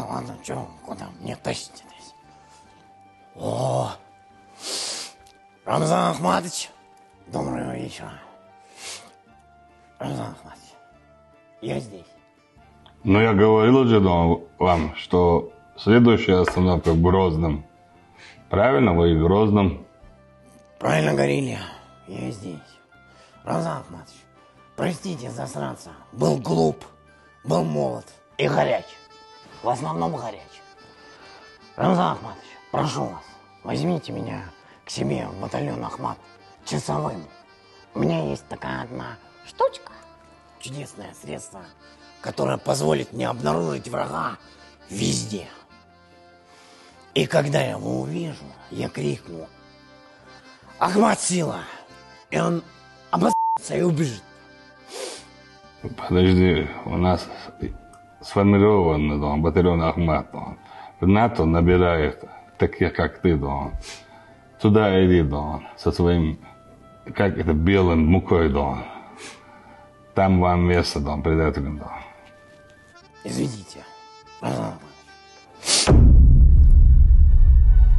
ладно, что, куда мне тащите здесь? О, Рамзан Ахматович, доброго вечера. Рамзан Ахматович, я здесь. Но я говорил дом, вам, что следующая остановка в Грозном. Правильно, вы в Грозном. Правильно говорили, я здесь. Рамзан Ахматович, простите, засранца, был глуп, был молод и горяч. В основном горяч. Рамзан Ахматович, прошу вас, возьмите меня к себе в батальон Ахмат часовым. У меня есть такая одна штучка, чудесное средство, которое позволит мне обнаружить врага везде. И когда я его увижу, я крикну Ахмат сила! И он обосрется и убежит. Подожди, у нас сформирован дом, батальон Ахмат. Дом. В НАТО набирает таких, как ты, дом. Туда иди, дом, со своим, как это, белым мукой, дом. Там вам место, дом, предателям, дом. Извините.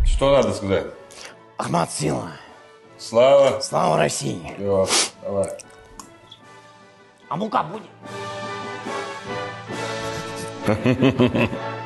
Что надо сказать? Ахмат сила! Слава. Слава России! Все, давай. А мука будет? Ha ha ha ha.